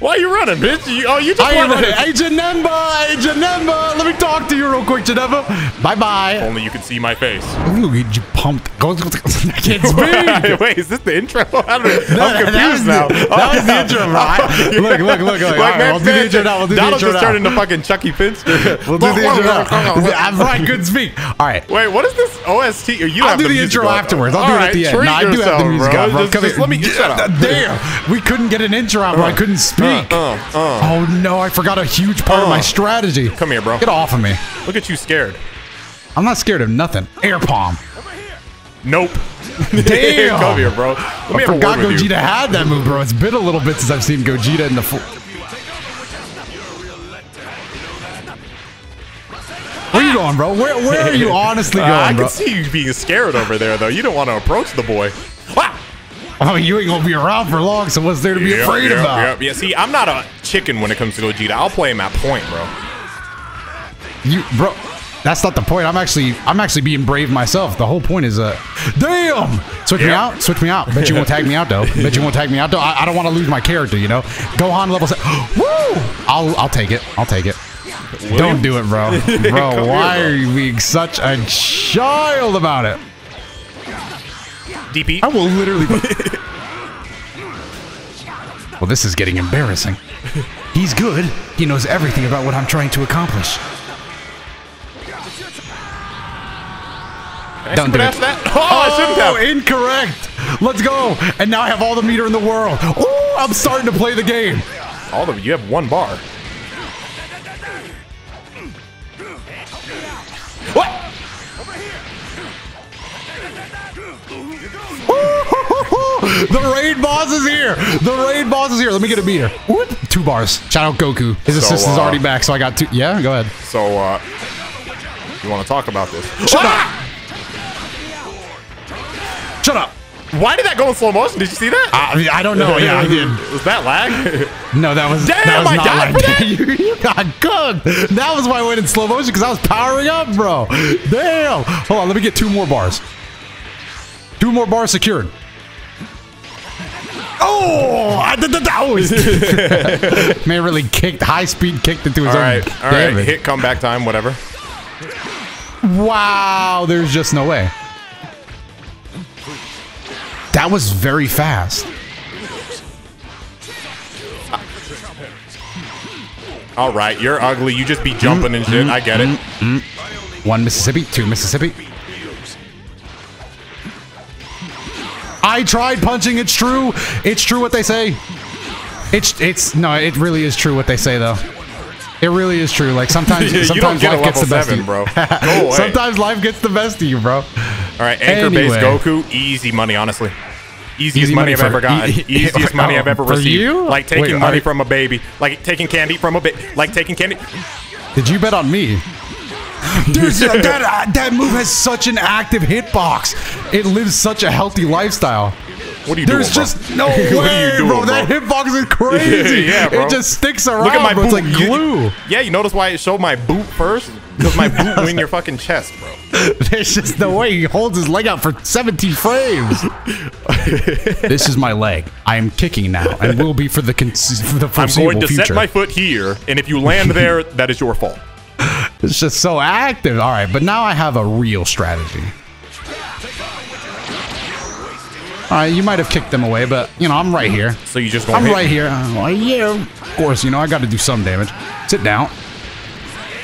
Why are you running, bitch? You, oh, you just I am ready. Hey, Janemba! Hey, Janemba! Let me talk to you real quick, Janemba. Bye-bye. Only you can see my face. Ooh, you pumped. Go, go, go. I can't speak. Wait, is this the intro? I I'm confused that was now. The, that was the intro, right? Look, look, look, look. All right, we'll do the intro now. We'll do the Donald intro just turned into fucking Chuckie Finster. We'll do the intro now. I'm right. Couldn't speak. All right. Wait, what is this OST? Or you I'll do the, intro afterwards. I'll do it at the end. I do have the music bro. bro. Just, Come just here. let me shut up. Damn, we couldn't get an intro out, bro. I couldn't speak. Uh, uh. Oh no, I forgot a huge part of Uh. my strategy. Come here, bro. Get off of me. Look at you scared. I'm not scared of nothing. Air palm. Nope. Damn. Come here, bro. Let me I forgot with you. Gogeta had that move, bro. It's been a little bit since I've seen Gogeta in the full. Where are you going, bro? Where, where are you honestly Uh, going, I bro? can see you being scared over there, though. You don't want to approach the boy. Ah! Oh, you ain't gonna be around for long, so what's there to be Yep, afraid yep, about? yep. Yeah, see, I'm not a chicken when it comes to Gogeta. I'll play him at point, bro. You, bro. That's not the point. I'm actually, I'm actually being brave myself. The whole point is, uh, damn. Switch me out. Switch me out. Bet you won't tag me out though. Bet you won't tag me out though. I, I don't want to lose my character. You know. Gohan level. Se- Woo! I'll, I'll take it. I'll take it. Don't do it, bro. Bro, here, why bro. are you being such a child about it? DP. I will literally. well, this is getting embarrassing. He's good. He knows everything about what I'm trying to accomplish. Don't do it. that, oh, I shouldn't have. Oh, incorrect. Let's go. And now I have all the meter in the world. Oh, I'm starting to play the game. All of you have one bar. The raid boss is here. The raid boss is here. Let me get a meter. Whoop. Two bars. Shout out Goku. His So, assistant's uh, already back, so I got two. Yeah, go ahead. So, uh, you want to talk about this? Shut Ah! Shut up. Why did that go in slow motion? Did you see that? I, I don't know. Yeah, I did. Was that lag? No, that was Damn, that was I not died like for that? you, you got cooked. That was why I went in slow motion because I was powering up, bro. Damn. Hold on, let me get two more bars. Two more bars secured. Oh, I did the oh, Man really kicked high speed kicked into his all own right, all right. damage. Hit comeback time, whatever. Wow, there's just no way. That was very fast. All right, you're ugly. You just be jumping and shit. Mm, I get it. Mm, mm, One Mississippi, two Mississippi. I tried punching. It's true. It's true what they say. It's it's no. It really is true what they say though. It really is true. Like sometimes don't sometimes get life gets the best seven, of you, bro. Sometimes life gets the best of you, bro. All right, anchor Anyway. Goku, easy money, honestly. Easiest Easy money, money I've ever gotten. e- Easiest money I've oh, ever received. you? Like taking Wait, money from a baby. Like taking candy from a baby. Like taking candy. Did you bet on me? Dude, that, uh, that move has such an active hitbox. It lives such a healthy lifestyle. What are you There's doing, just bro? no way, doing, bro. That hitbox is crazy. Yeah, bro. It just sticks around. Look at my bro. boot. It's like You- glue. yeah, you notice why it showed my boot first? Because my boot went in your fucking chest, bro. There's just no way he holds his leg out for 17 frames. this is my leg. I am kicking now, and will be for the con- for the I'm going to future. set my foot here, and if you land there, that is your fault. It's just so active. All right, but now I have a real strategy. All right, you might have kicked them away, but you know I'm right here. So you just I'm right me. here. Uh, well, yeah, of course. You know I got to do some damage. Sit down.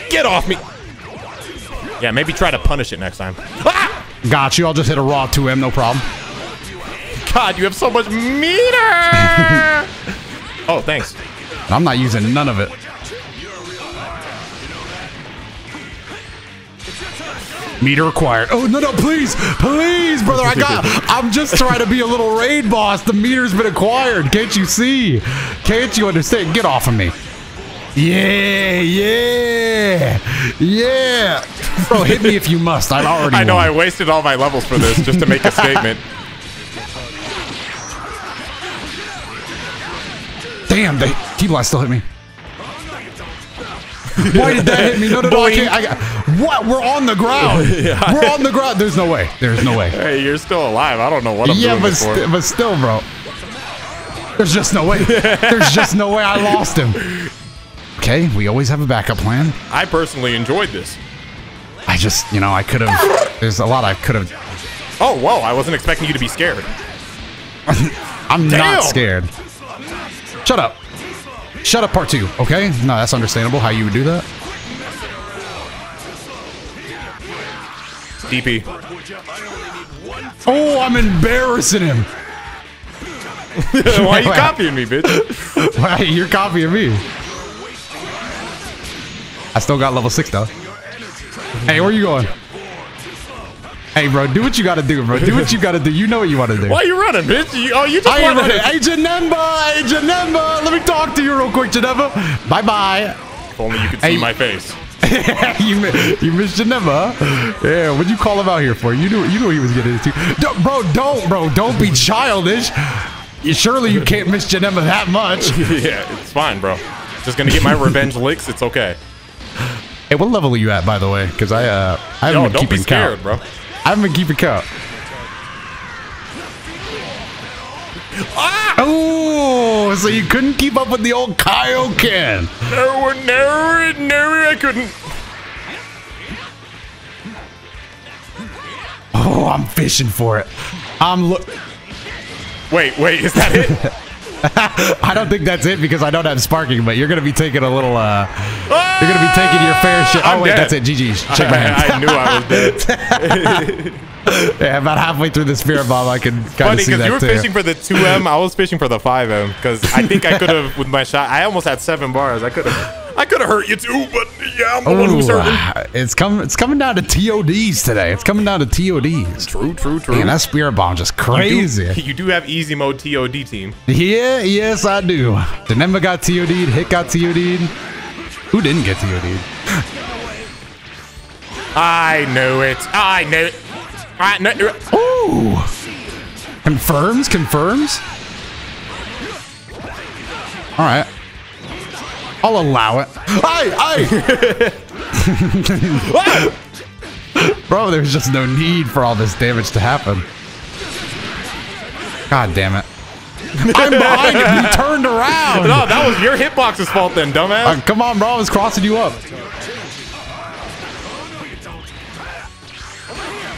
Get off me. Yeah, maybe try to punish it next time. Ah! Got you. I'll just hit a raw 2M, no problem. God, you have so much meter. oh, thanks. I'm not using none of it. Meter required. Oh no no please please brother I got I'm just trying to be a little raid boss. The meter's been acquired. Can't you see? Can't you understand? Get off of me. Yeah yeah yeah. Bro, hit me if you must. I've already. I know won. I wasted all my levels for this just to make a statement. Damn, the T blast still hit me. Why did that hit me? No, no, no. I can't. I got, what? We're on the ground. We're on the ground. There's no way. There's no way. Hey, you're still alive. I don't know what I'm yeah, doing but, st- but still, bro. There's just no way. There's just no way I lost him. Okay, we always have a backup plan. I personally enjoyed this. I just, you know, I could have. There's a lot I could have. Oh, whoa, I wasn't expecting you to be scared. I'm Damn. not scared. Shut up. Shut up, part two. Okay, no, that's understandable how you would do that. DP. Oh, I'm embarrassing him. Why are you copying me, bitch? Why you're copying me? I still got level six though. Hey, where are you going? Hey, bro, do what you gotta do, bro. Do what you gotta do. You know what you want to do. Why are you running, bitch? You, oh, you just I ain't ready. Hey, Janemba! Hey, Janemba! Let me talk to you real quick, Janemba. Bye bye. If only you could see my face. you you missed Janemba. huh? Yeah, what'd you call him out here for? You knew you knew he was getting into. Don't, bro, don't, bro, don't be childish. You, surely you can't miss Janemba that much. yeah, it's fine, bro. Just gonna get my revenge licks. It's okay. Hey, what level are you at, by the way? Because I uh I haven't Yo, been don't keeping be scared, count. bro. I haven't been keeping count. Ah! Oh, so you couldn't keep up with the old Kaioken. No, no, no, I couldn't. Oh, I'm fishing for it. I'm look. Wait, wait, is that it? I don't think that's it because I don't have sparking, but you're gonna be taking a little. uh You're gonna be taking your fair share. I'm Oh wait, dead. that's it. GG's. Check my I, hand. I knew I was dead. yeah, about halfway through the spirit bomb, I could kind Funny of see because you were too. fishing for the 2M, I was fishing for the 5M because I think I could have with my shot. I almost had seven bars. I could have, I could have hurt you too, but yeah, I'm the one who's Ooh, hurting. Uh, it's coming. It's coming down to TODs today. It's coming down to TODs. True, true, true. Man, that spirit bomb just you, crazy. do, you do have easy mode TOD team. Yeah, yes, I do. Janemba got TOD'd. Hit got TOD'd. Who didn't get TOD'd? I knew it. I knew it. I knew it. Ooh. Confirms, confirms. All right. I'll allow it. Aye, aye. Bro, there's just no need for all this damage to happen. God damn it. I'm behind him. He turned around. No, that was your hitbox's fault then, dumbass. Uh, come on, bro. I was crossing you up.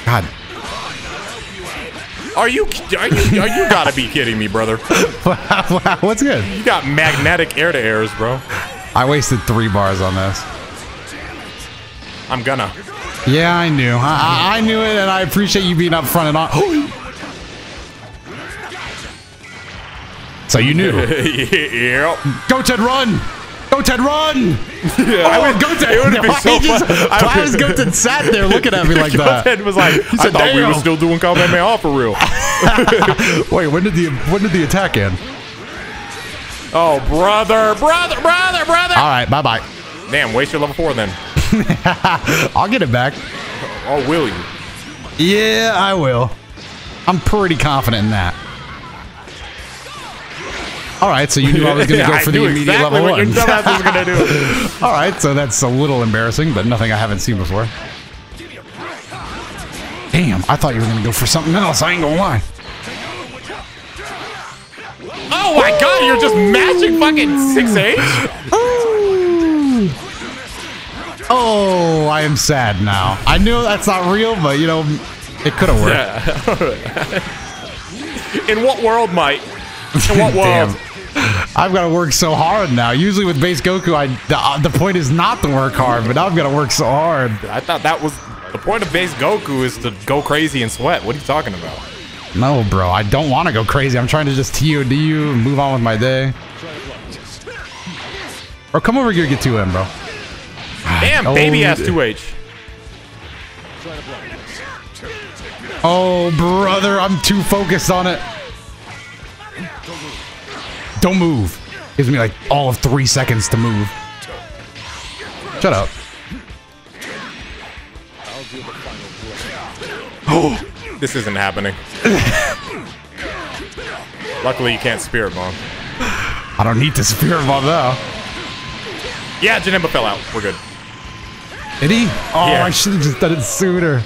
God. Are you? Are you? Are you gotta be kidding me, brother? What's good? You got magnetic air to airs, bro. I wasted three bars on this. I'm gonna. Yeah, I knew. I, I I knew it, and I appreciate you being up front and on. so you knew. yep. Go Ted, run! Go Ted, run! I Oh, would Go Ted! It would been Why so just- fun. I Why was Go Ted sat there looking at me like that? Ted was like, I said, thought we were still doing Kamehameha for real. Wait, when did the when did the attack end? Oh, brother, brother, brother, brother. All right, bye bye. Damn, waste your level four then. I'll get it back. Oh, will you? Yeah, I will. I'm pretty confident in that. All right, so you knew I was going to go for the immediate exactly level one. dumbass was gonna do. All right, so that's a little embarrassing, but nothing I haven't seen before. Damn, I thought you were going to go for something else. I ain't going to lie. Oh my god, you're just matching fucking 6H? Oh, I am sad now. I knew that's not real, but you know, it could have worked. In what world, Mike? In what world? I've got to work so hard now. Usually with base Goku, I the, uh, the point is not to work hard, but now I've got to work so hard. I thought that was the point of base Goku is to go crazy and sweat. What are you talking about? No, bro, I don't want to go crazy. I'm trying to just TOD you and move on with my day. Or come over here and get 2M, bro. Damn, Oh, baby ass 2H. Oh, brother, I'm too focused on it. Don't move. Gives me like all of three seconds to move. Shut up. This isn't happening. Luckily, you can't spirit bomb. I don't need to spirit bomb now. Yeah, Janemba fell out. We're good. Did he? Oh, Yeah. I should have just done it sooner.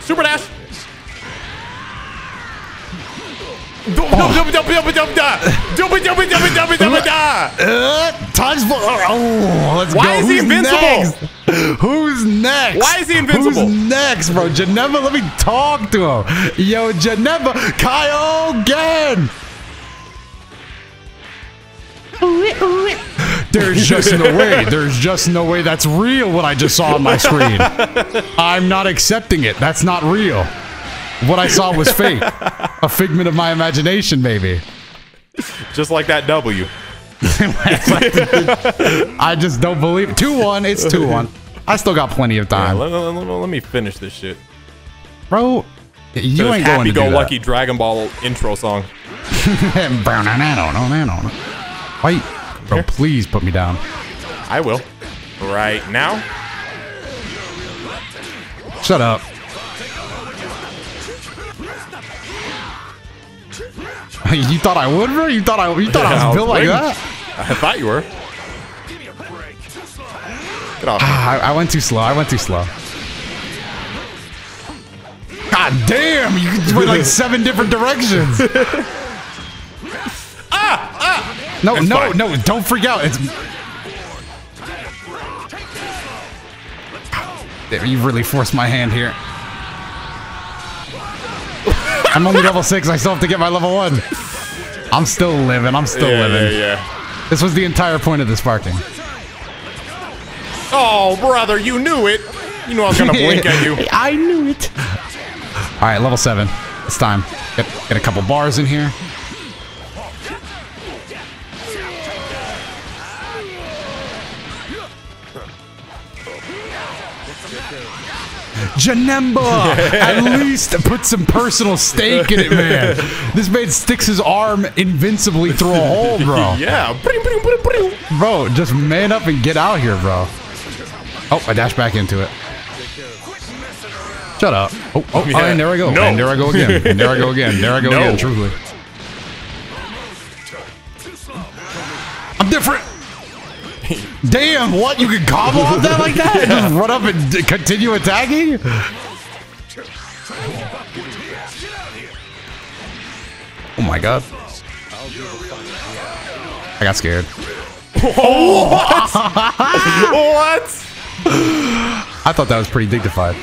Super dash. Uh, time's. Oh, let's Why go. is he invincible? Next? Who's next? Why is he invincible? Who's next, bro? Janemba, let me talk to him. Yo, Janemba, Kyogen. There's just no way. There's just no way that's real what I just saw on my screen. I'm not accepting it. That's not real. What I saw was fake. A figment of my imagination, maybe. Just like that W. I just don't believe it. 2 1. It's 2 1. I still got plenty of Yeah, time. let, let- let- let me finish this shit. Bro, you This ain't going to do happy-go-lucky Dragon Ball intro song. that. Wait. Bro, please put me down. I will. Right now. Shut up. you thought I would, bro? You thought I you thought Yeah, I I was was built like that? I thought you were. Get off. Ah, I, I went too slow. I went too slow. God damn! You went like seven different directions. ah! Ah! No, That's no, fine. no! Don't freak out. It's. Damn, You really forced my hand here. I'm only level six. I still have to get my level one. I'm still living. I'm still Yeah, yeah, living. yeah. This was the entire point of this parking. Oh, brother, you knew it. You knew I was gonna blink at you. I knew it. All right, level seven. It's time. Get, get a couple bars in here. Janemba! At least put some personal stake in it, man. This man sticks his arm invincibly through a hole, bro. Yeah. Bro, just man up and get out here, bro. Oh, I dashed back into it. Shut up. Oh, oh, Yeah. and there I go. No. And there I go again. And there I go again. There I go No. again, truly. I'm different. Damn, what? You can gobble off that like that? And just run up and continue attacking? Oh my god. I got scared. what? What? I thought that was pretty dignified.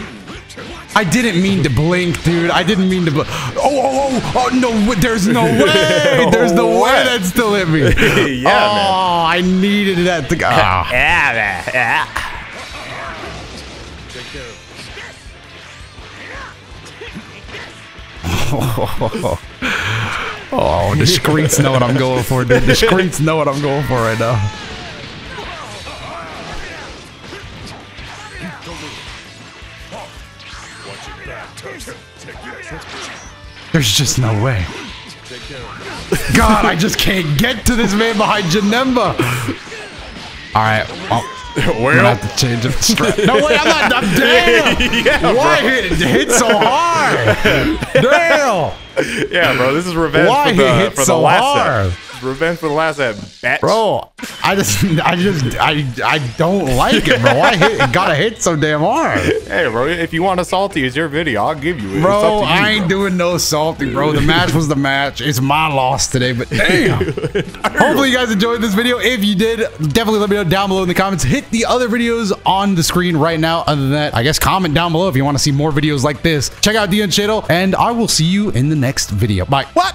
I didn't mean to blink, dude. I didn't mean to. Bl- oh, oh, oh, oh, no! There's no way. There's no way that still hit me. Yeah, oh, man. I needed that to. Ah. Yeah, yeah. Oh, the streets know what I'm going for, dude. The streets know what I'm going for right now. There's just no way. God, I just can't get to this man behind Janemba. All right, well, I'm gonna have to change up the strap. No way, I'm not. I'm damn. yeah, Why bro. hit, hit so hard? Damn. Yeah, bro. This is revenge Why for he the hit for the so last hard? Revenge for the last set, bitch. Bro, I just, I just, I, I don't like it, bro. I hit, gotta hit so damn hard, Hey, bro. If you want a salty, it's your video. I'll give you it. Bro. you, I ain't bro. doing no salty, bro. The match was the match. It's my loss today, but damn. Hopefully, you guys enjoyed this video. If you did, definitely let me know down below in the comments. Hit the other videos on the screen right now. Other than that, I guess comment down below if you want to see more videos like this. Check out Dion Channel, and I will see you in the next video. Bye. What?